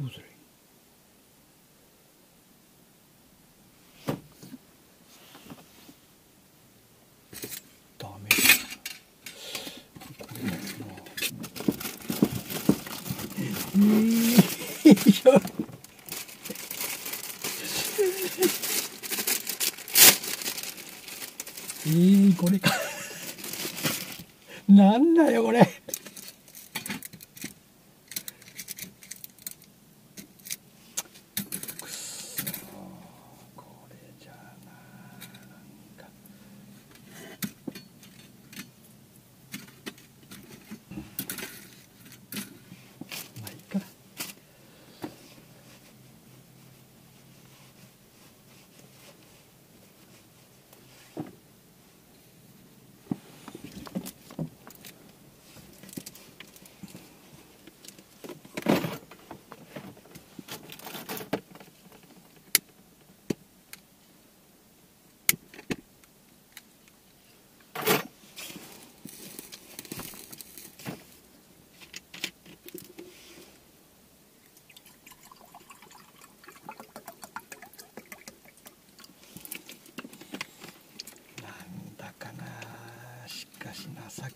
どうするダメ。だこれ、うん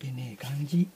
けねえ感じ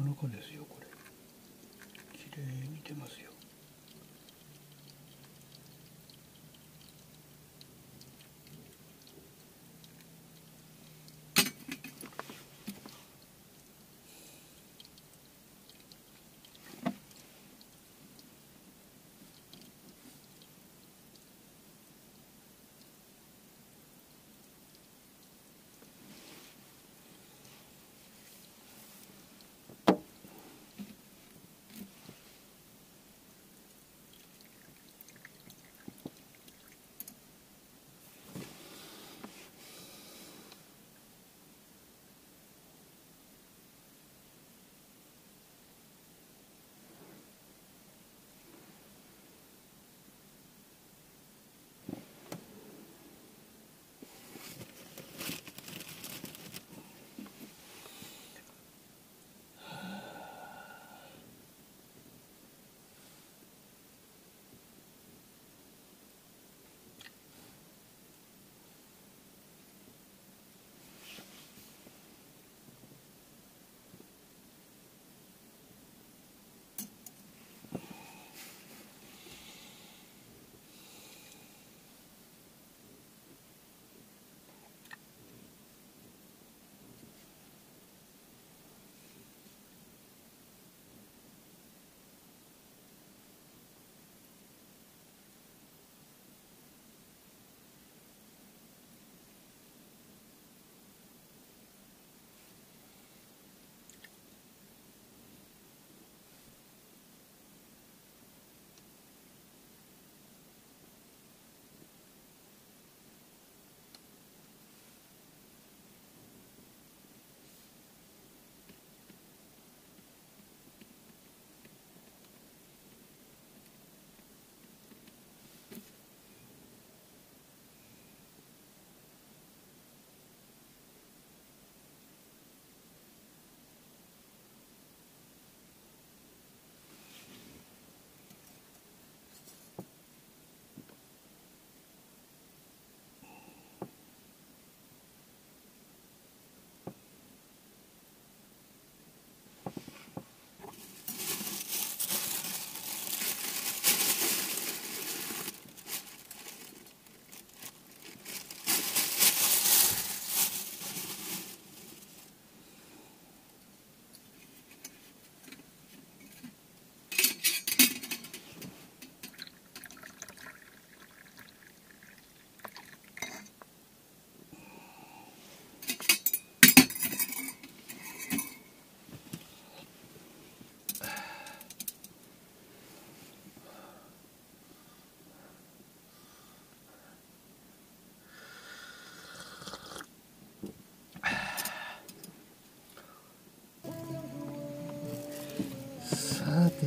かなかですよこれ。綺麗に出ますよ。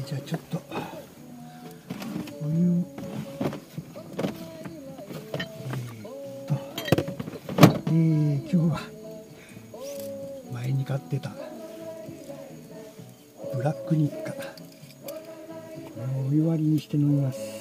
じゃあちょっと。お湯。えーっと。えー、今日は。前に買ってた。ブラックニッカこれをお湯割りにして飲みます。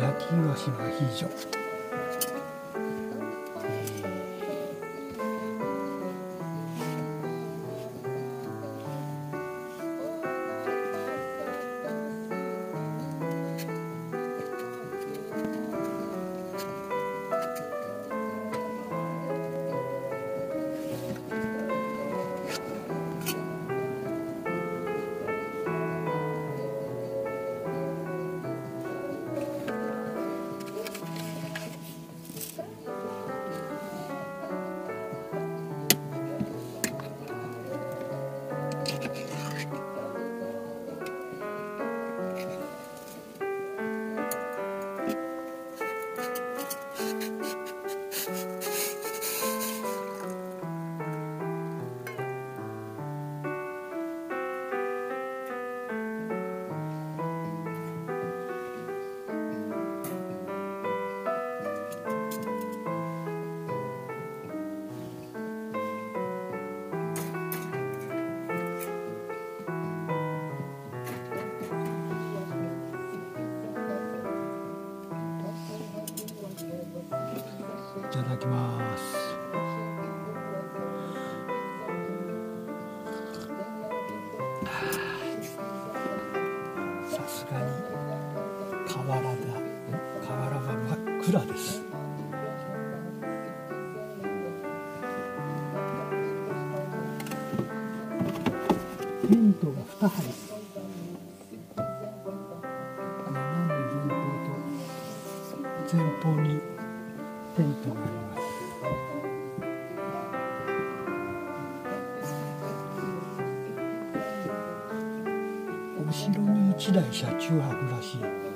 焼き菓子のアヒージョ真っ暗です？テントが2張斜め前方と前方にテントがあります。後ろに1台車中泊らしい。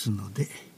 ますので。